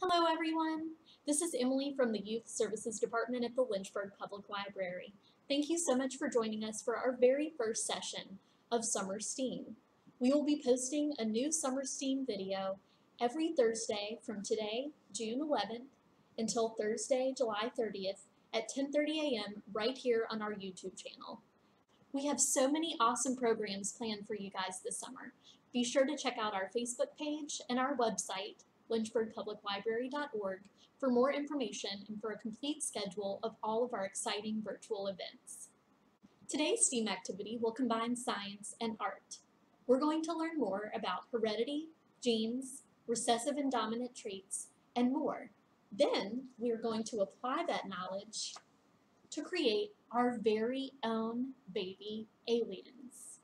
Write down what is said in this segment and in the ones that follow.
Hello everyone! This is Emily from the Youth Services Department at the Lynchburg Public Library. Thank you so much for joining us for our very first session of Summer STEAM. We will be posting a new Summer STEAM video every Thursday from today, June 11th, until Thursday, July 30th at 10.30 a.m. right here on our YouTube channel. We have so many awesome programs planned for you guys this summer. Be sure to check out our Facebook page and our website, lynchburgpubliclibrary.org, for more information and for a complete schedule of all of our exciting virtual events. Today's STEAM activity will combine science and art. We're going to learn more about heredity, genes, recessive and dominant traits, and more. Then we're going to apply that knowledge to create our very own baby aliens.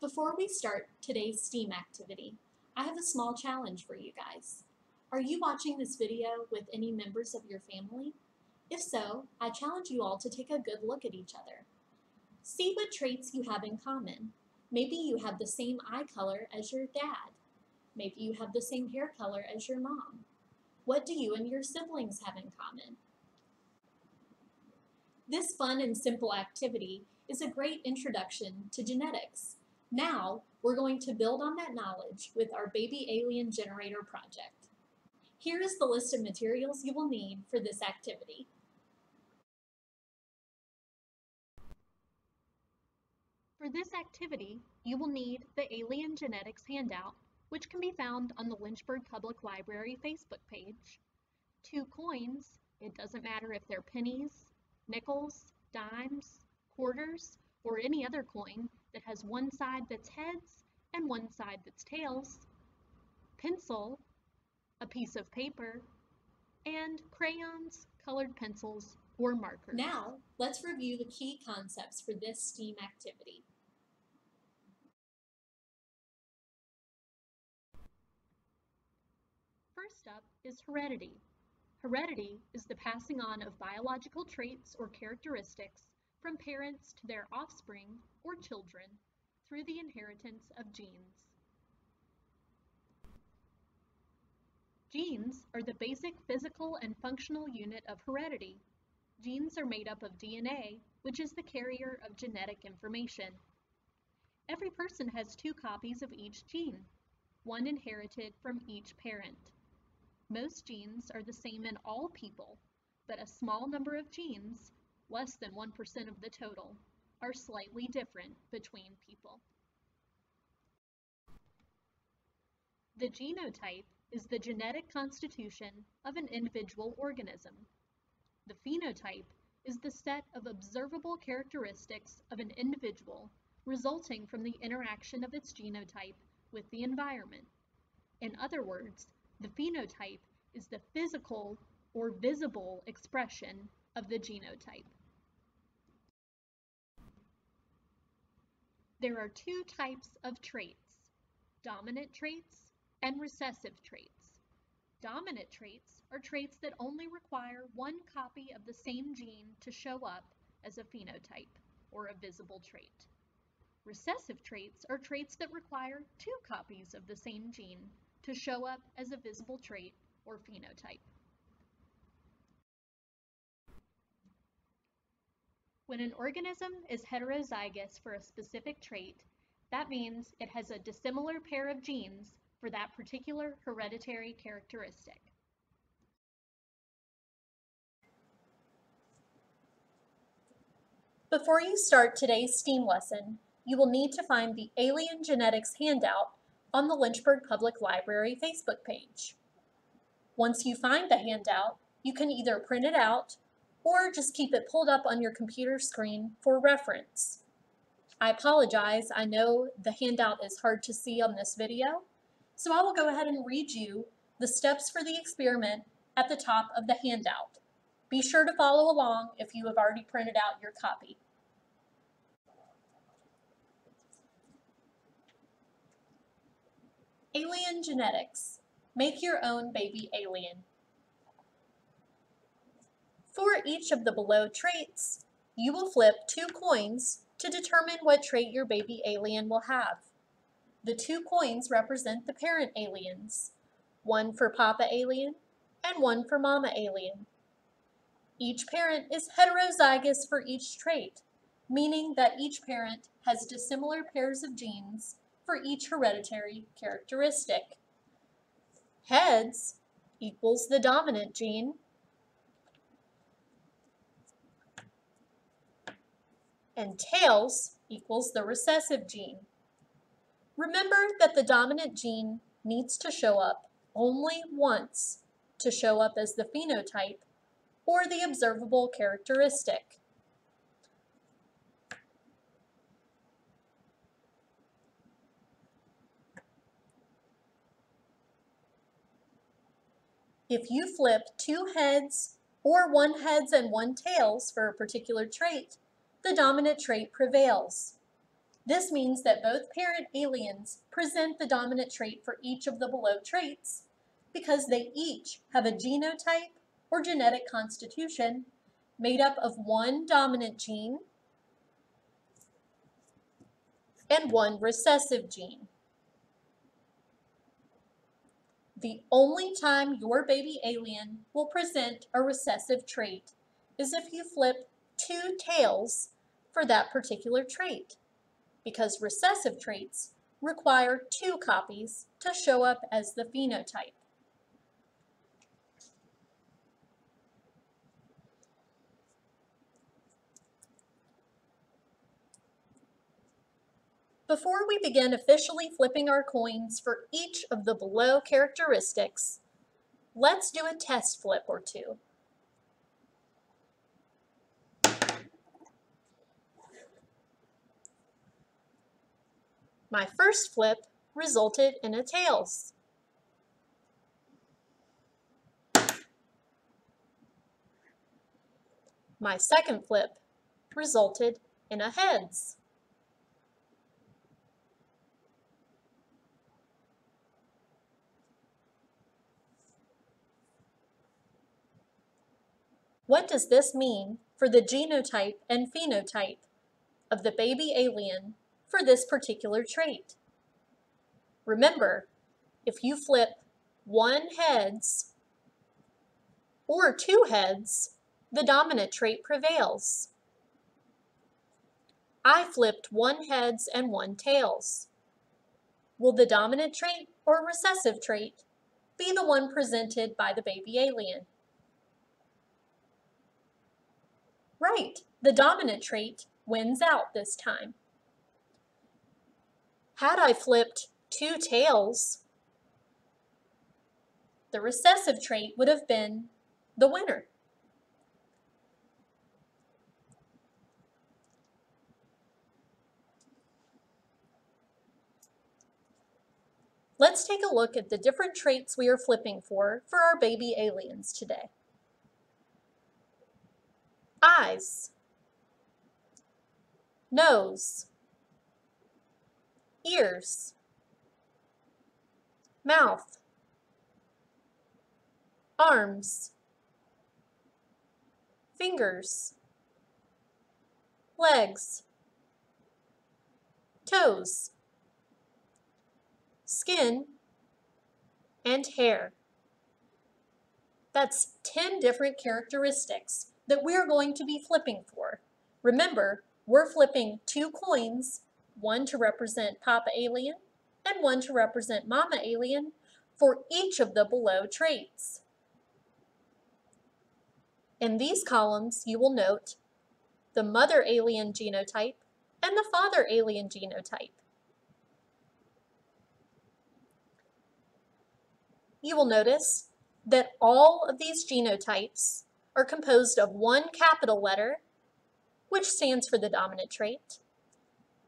Before we start today's STEAM activity, I have a small challenge for you guys. Are you watching this video with any members of your family? If so, I challenge you all to take a good look at each other. See what traits you have in common. Maybe you have the same eye color as your dad. Maybe you have the same hair color as your mom. What do you and your siblings have in common? This fun and simple activity is a great introduction to genetics. Now, we're going to build on that knowledge with our Baby Alien Generator project. Here is the list of materials you will need for this activity. For this activity, you will need the Alien Genetics handout, which can be found on the Lynchburg Public Library Facebook page. Two coins, it doesn't matter if they're pennies, nickels, dimes, quarters, or any other coin that has one side that's heads and one side that's tails, pencil, a piece of paper, and crayons, colored pencils, or markers. Now, let's review the key concepts for this STEAM activity. First up is heredity. Heredity is the passing on of biological traits or characteristics from parents to their offspring or children through the inheritance of genes. Genes are the basic physical and functional unit of heredity. Genes are made up of DNA, which is the carrier of genetic information. Every person has two copies of each gene, one inherited from each parent. Most genes are the same in all people, but a small number of genes, less than 1% of the total, are slightly different between people. The genotype is the genetic constitution of an individual organism. The phenotype is the set of observable characteristics of an individual resulting from the interaction of its genotype with the environment. In other words, the phenotype is the physical or visible expression of the genotype. There are two types of traits, dominant traits and recessive traits. Dominant traits are traits that only require one copy of the same gene to show up as a phenotype or a visible trait. Recessive traits are traits that require two copies of the same gene to show up as a visible trait or phenotype. When an organism is heterozygous for a specific trait, that means it has a dissimilar pair of genes for that particular hereditary characteristic. Before you start today's STEAM lesson, you will need to find the Alien Genetics handout on the Lynchburg Public Library Facebook page. Once you find the handout, you can either print it out or just keep it pulled up on your computer screen for reference. I apologize, I know the handout is hard to see on this video, so I will go ahead and read you the steps for the experiment at the top of the handout. Be sure to follow along if you have already printed out your copy. Alien Genetics. Make your own baby alien. For each of the below traits, you will flip two coins to determine what trait your baby alien will have. The two coins represent the parent aliens. one for Papa alien and one for Mama alien. Each parent is heterozygous for each trait, meaning that each parent has dissimilar pairs of genes for each hereditary characteristic. Heads equals the dominant gene, and tails equals the recessive gene. Remember that the dominant gene needs to show up only once to show up as the phenotype or the observable characteristic. If you flip two heads or one heads and one tails for a particular trait, the dominant trait prevails. This means that both parent aliens present the dominant trait for each of the below traits because they each have a genotype or genetic constitution made up of one dominant gene and one recessive gene. The only time your baby alien will present a recessive trait is if you flip two tails for that particular trait, because recessive traits require two copies to show up as the phenotype. Before we begin officially flipping our coins for each of the below characteristics, let's do a test flip or two. My first flip resulted in a tails. My second flip resulted in a heads. What does this mean for the genotype and phenotype of the baby alien for this particular trait? Remember, if you flip one heads or two heads, the dominant trait prevails. I flipped one heads and one tails. Will the dominant trait or recessive trait be the one presented by the baby alien? Right, the dominant trait wins out this time. Had I flipped two tails, the recessive trait would have been the winner. Let's take a look at the different traits we are flipping for for our baby aliens today. Eyes, nose, ears, mouth, arms, fingers, legs, toes, skin, and hair. That's 10 different characteristics that we're going to be flipping for. Remember, we're flipping two coins, one to represent Papa Alien and one to represent Mama Alien for each of the below traits. In these columns, you will note the mother alien genotype and the father alien genotype. You will notice that all of these genotypes are composed of one capital letter, which stands for the dominant trait,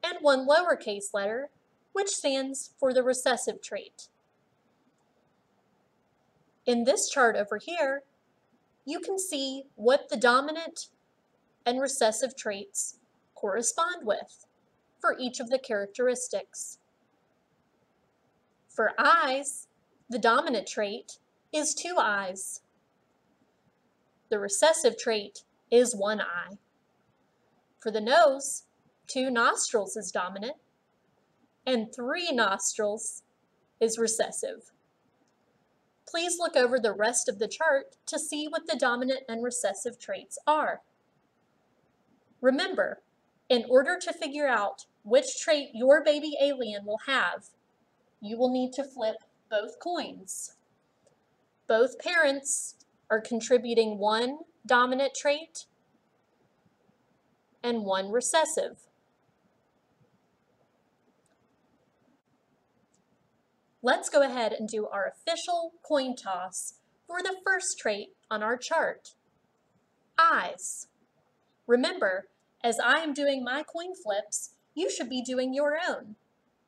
and one lowercase letter, which stands for the recessive trait. In this chart over here, you can see what the dominant and recessive traits correspond with for each of the characteristics. For eyes, the dominant trait is two eyes. The recessive trait is one eye. For the nose, two nostrils is dominant, and three nostrils is recessive. please look over the rest of the chart to see what the dominant and recessive traits are. Remember, in order to figure out which trait your baby alien will have, you will need to flip both coins. Both parents are contributing one dominant trait and one recessive. Let's go ahead and do our official coin toss for the first trait on our chart, eyes. Remember, as I am doing my coin flips, you should be doing your own,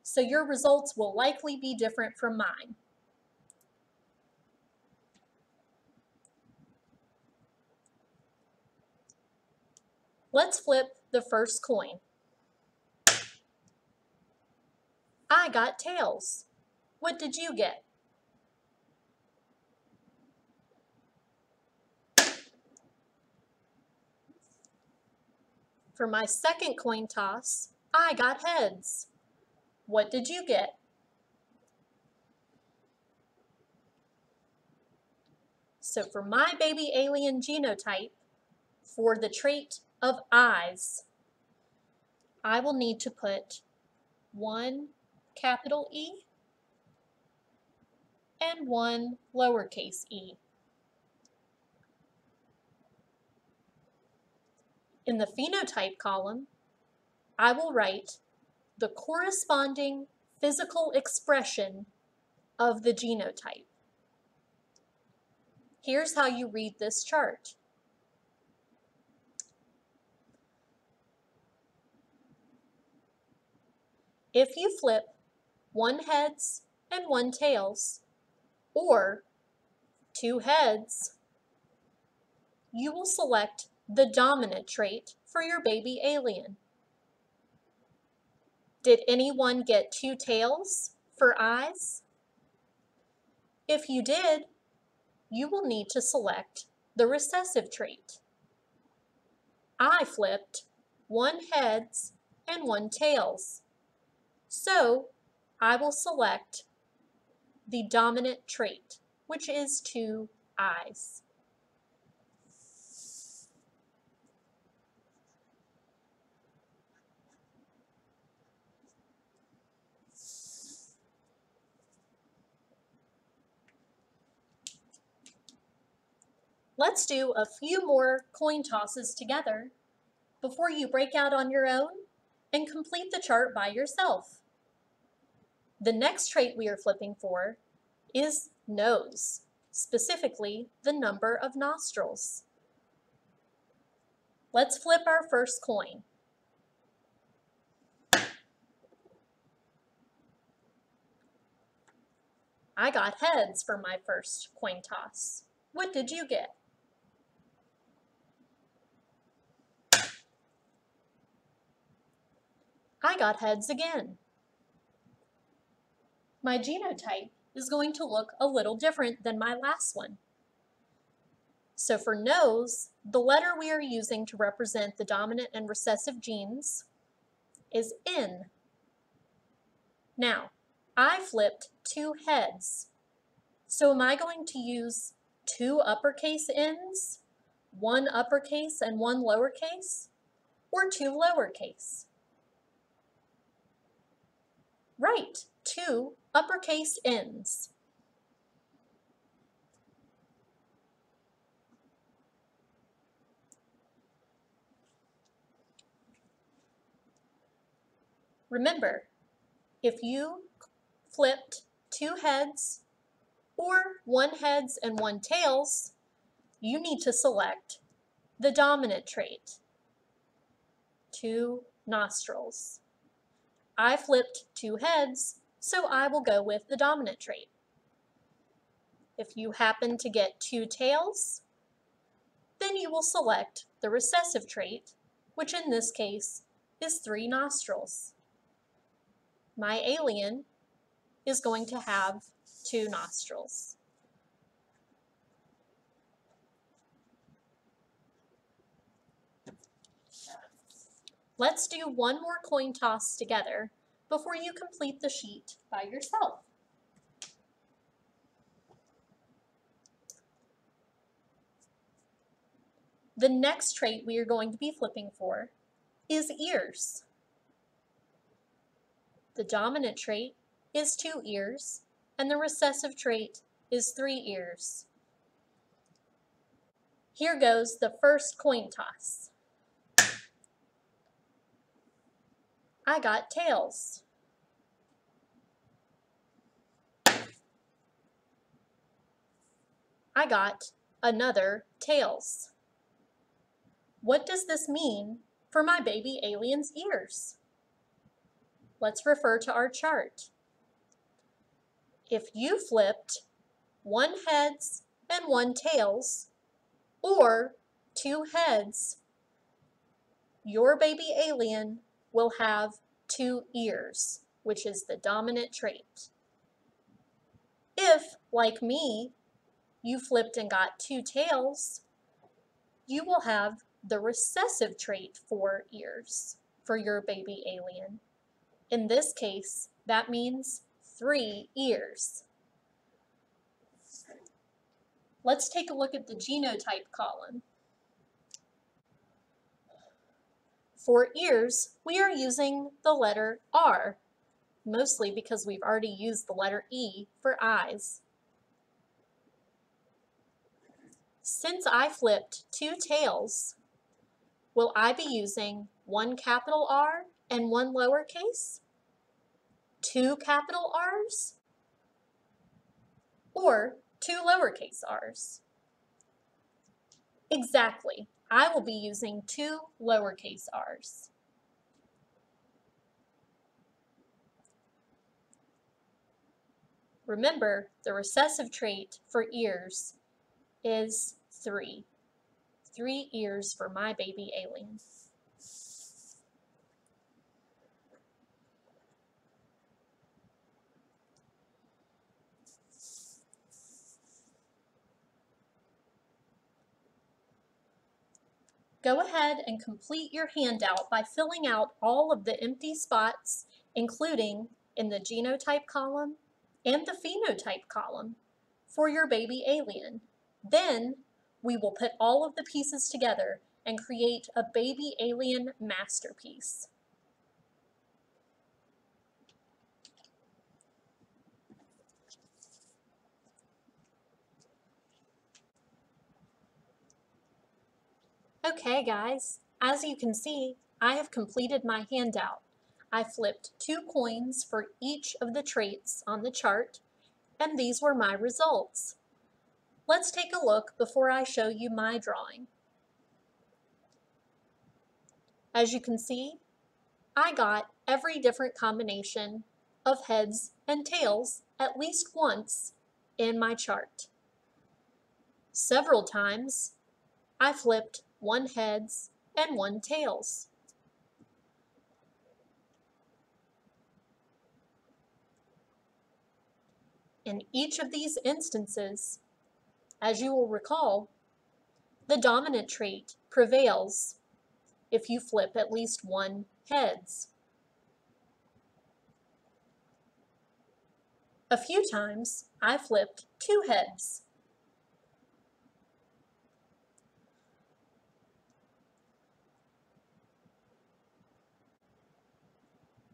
so your results will likely be different from mine. Let's flip the first coin. I got tails. What did you get? For my second coin toss, I got heads. What did you get? So for my baby alien genotype, for the trait of eyes, I will need to put one capital E and one lowercase e. In the phenotype column, I will write the corresponding physical expression of the genotype. Here's how you read this chart. If you flip one heads and one tails, or two heads, you will select the dominant trait for your baby alien. Did anyone get two tails for eyes? If you did, you will need to select the recessive trait. I flipped one heads and one tails. So I will select the dominant trait, which is two eyes. Let's do a few more coin tosses together before you break out on your own and complete the chart by yourself. The next trait we are flipping for is nose, specifically the number of nostrils. Let's flip our first coin. I got heads for my first coin toss. What did you get? I got heads again my genotype is going to look a little different than my last one. So for nose, the letter we are using to represent the dominant and recessive genes is N. Now, I flipped two heads. So am I going to use two uppercase N's, one uppercase and one lowercase, or two lowercase? Right, two uppercase N's. Remember, if you flipped two heads or one heads and one tails, you need to select the dominant trait, two nostrils. I flipped two heads, so I will go with the dominant trait. If you happen to get two tails, then you will select the recessive trait, which in this case is three nostrils. My alien is going to have two nostrils. Let's do one more coin toss together before you complete the sheet by yourself. The next trait we are going to be flipping for is ears. The dominant trait is two ears, and the recessive trait is three ears. Here goes the first coin toss. I got tails. I got another tails. What does this mean for my baby alien's ears? Let's refer to our chart. If you flipped one heads and one tails, or two heads, your baby alien will have two ears, which is the dominant trait. If, like me, you flipped and got two tails, you will have the recessive trait for ears for your baby alien. In this case, that means three ears. Let's take a look at the genotype column. For ears, we are using the letter R, mostly because we've already used the letter E for eyes. Since I flipped two tails, will I be using one capital R and one lowercase? Two capital R's? Or two lowercase r's. Exactly. I will be using two lowercase r's. Remember, the recessive trait for ears is three. Three ears for my baby alien. Go ahead and complete your handout by filling out all of the empty spots, including in the genotype column and the phenotype column for your baby alien. Then we will put all of the pieces together and create a baby alien masterpiece. Okay guys, as you can see, I have completed my handout. I flipped two coins for each of the traits on the chart, and these were my results. Let's take a look before I show you my drawing. As you can see, I got every different combination of heads and tails at least once in my chart. Several times, I flipped one heads, and one tails. In each of these instances, as you will recall, the dominant trait prevails if you flip at least one heads. A few times, I flipped two heads.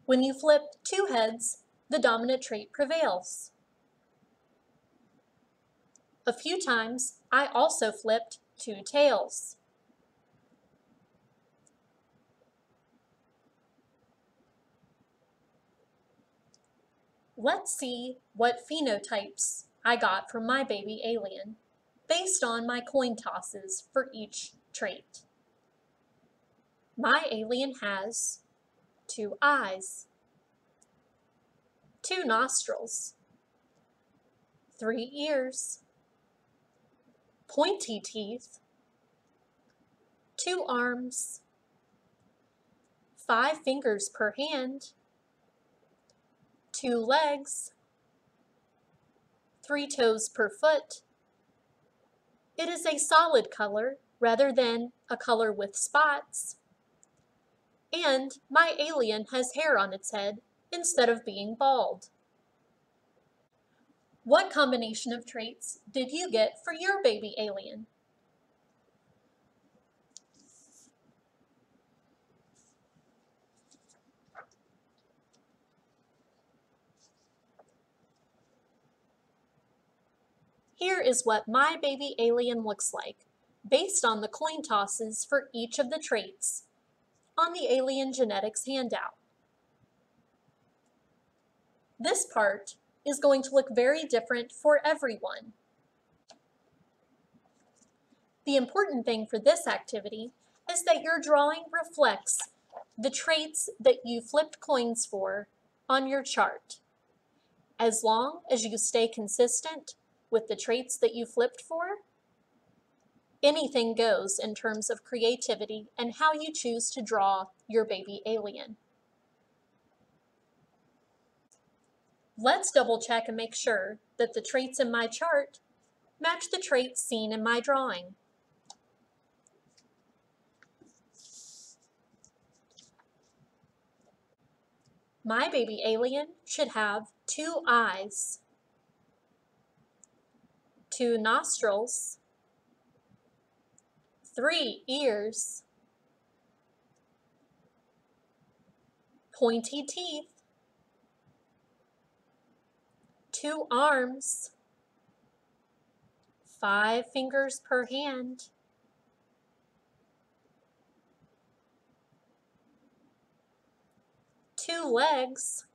When you flip two heads, the dominant trait prevails. A few times, I also flipped two tails. Let's see what phenotypes I got from my baby alien based on my coin tosses for each trait. My alien has two eyes, two nostrils, three ears, pointy teeth, two arms, five fingers per hand, two legs, three toes per foot. It is a solid color rather than a color with spots and my alien has hair on its head instead of being bald. What combination of traits did you get for your baby alien? Here is what my baby alien looks like, based on the coin tosses for each of the traits on the Alien Genetics handout. This part is going to look very different for everyone. The important thing for this activity is that your drawing reflects the traits that you flipped coins for on your chart. As long as you stay consistent with the traits that you flipped for, anything goes in terms of creativity and how you choose to draw your baby alien. Let's double check and make sure that the traits in my chart match the traits seen in my drawing. My baby alien should have two eyes, two nostrils, three ears, pointy teeth, two arms, five fingers per hand, two legs,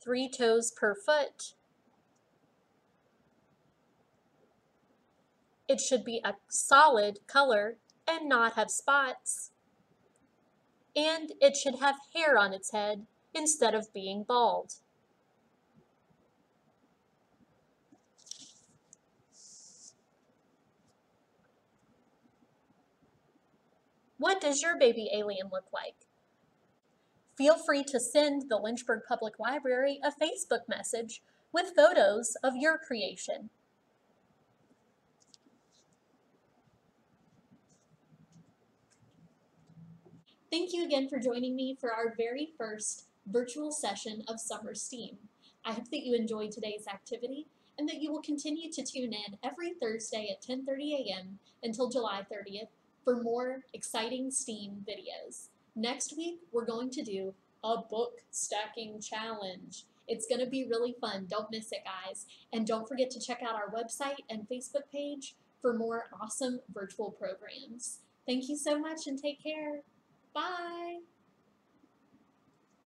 three toes per foot. It should be a solid color and not have spots. And it should have hair on its head instead of being bald. What does your baby alien look like? Feel free to send the Lynchburg Public Library a Facebook message with photos of your creation. Thank you again for joining me for our very first virtual session of Summer STEAM. I hope that you enjoyed today's activity and that you will continue to tune in every Thursday at 10.30 a.m. until July 30th for more exciting STEAM videos. Next week, we're going to do a book stacking challenge. It's going to be really fun. Don't miss it, guys. And don't forget to check out our website and Facebook page for more awesome virtual programs. Thank you so much and take care. Bye.